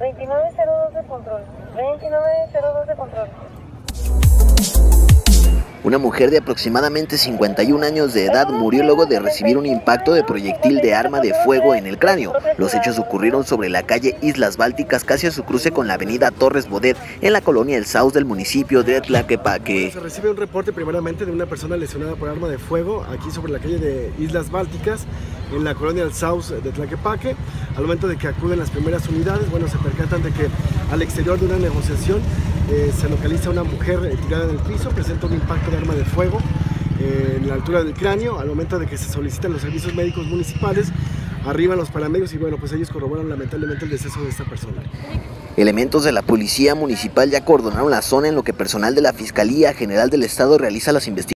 2902 de control. 2902 de control. Una mujer de aproximadamente 51 años de edad murió luego de recibir un impacto de proyectil de arma de fuego en el cráneo. Los hechos ocurrieron sobre la calle Islas Bálticas, casi a su cruce con la avenida Torres Bodet, en la colonia El Saus del municipio de Tlaquepaque. Se recibe un reporte primeramente de una persona lesionada por arma de fuego aquí sobre la calle de Islas Bálticas, en la colonia El Saus de Tlaquepaque. Al momento de que acuden las primeras unidades, bueno, se percatan de que al exterior de una negociación eh, se localiza una mujer eh, tirada en el piso, presenta un impacto de arma de fuego eh, en la altura del cráneo. Al momento de que se solicitan los servicios médicos municipales, arriban los paramédicos y bueno, pues ellos corroboran lamentablemente el deceso de esta persona. Elementos de la Policía Municipal ya acordonaron la zona en lo que personal de la Fiscalía General del Estado realiza las investigaciones.